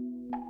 you.